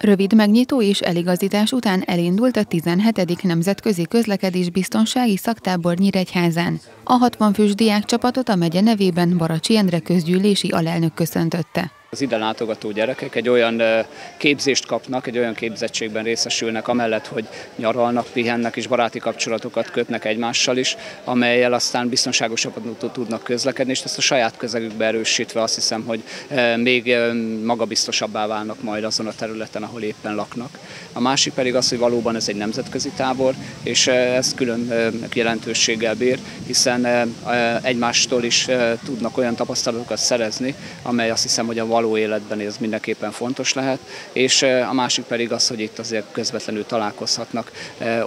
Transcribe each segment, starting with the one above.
Rövid megnyitó és eligazítás után elindult a 17. Nemzetközi Közlekedésbiztonsági Szaktábor Nyíregyházán. A 60 fős diákcsapatot a megye nevében Baracsi Endre közgyűlési alelnök köszöntötte. Az ide látogató gyerekek egy olyan képzést kapnak, egy olyan képzettségben részesülnek, amellett, hogy nyaralnak, pihennek és baráti kapcsolatokat kötnek egymással is, amelyel aztán biztonságosabban tudnak közlekedni, és ezt a saját közegükbe erősítve azt hiszem, hogy még magabiztosabbá válnak majd azon a területen, ahol éppen laknak. A másik pedig az, hogy valóban ez egy nemzetközi tábor, és ez külön jelentőséggel bír, hiszen egymástól is tudnak olyan tapasztalatokat szerezni, amely azt hiszem, hogy a való életben ez mindenképpen fontos lehet, és a másik pedig az, hogy itt azért közvetlenül találkozhatnak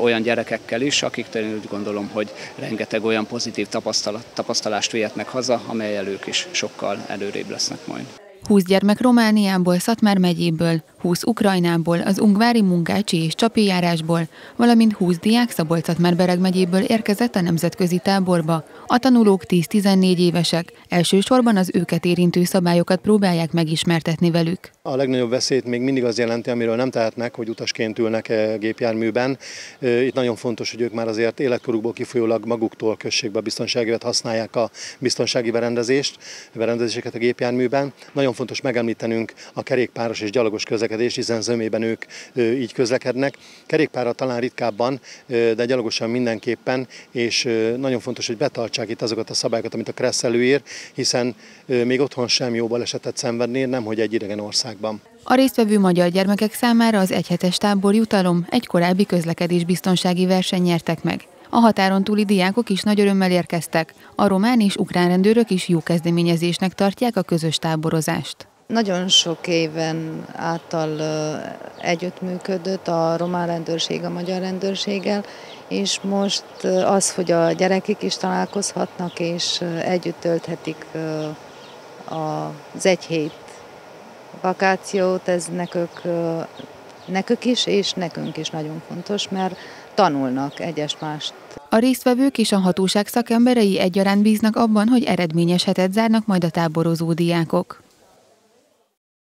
olyan gyerekekkel is, akik én úgy gondolom, hogy rengeteg olyan pozitív tapasztalat, tapasztalást vihetnek haza, amely ők is sokkal előrébb lesznek majd. 20 gyermek Romániából, Szatmár megyéből, 20 Ukrajnából, az Ungvári Munkácsi és Csapi járásból, valamint 20 diák szabolcs bereg megyéből érkezett a nemzetközi táborba. A tanulók 10-14 évesek, elsősorban az őket érintő szabályokat próbálják megismertetni velük. A legnagyobb veszélyt még mindig az jelenti, amiről nem tehetnek, hogy utasként ülnek -e gépjárműben. Itt nagyon fontos, hogy ők már azért életkorukból kifolyólag maguktól községbe a használják a biztonsági berendezést, berendezéseket a gépjárműben. Nagyon fontos megemlítenünk a kerékpáros és gyalogos közlekedést, hiszen zömében ők így közlekednek. Kerékpára talán ritkábban, de gyalogosan mindenképpen, és nagyon fontos, hogy betartsák itt azokat a szabályokat, amit a Kressz előír, hiszen még otthon sem jó balesetet szenvedni, nem hogy egy idegen országban. A résztvevő magyar gyermekek számára az egyhetes tábor jutalom egy korábbi közlekedésbiztonsági verseny nyertek meg. A határon túli diákok is nagy örömmel érkeztek. A román és ukrán rendőrök is jó kezdeményezésnek tartják a közös táborozást. Nagyon sok éven által együttműködött a román rendőrség a magyar rendőrséggel, és most az, hogy a gyerekek is találkozhatnak, és együtt tölthetik az egy hét vakációt, ez nekük, nekük is, és nekünk is nagyon fontos, mert tanulnak egyes mást. A résztvevők és a hatóság szakemberei egyaránt bíznak abban, hogy eredményes hetet zárnak majd a táborozó diákok.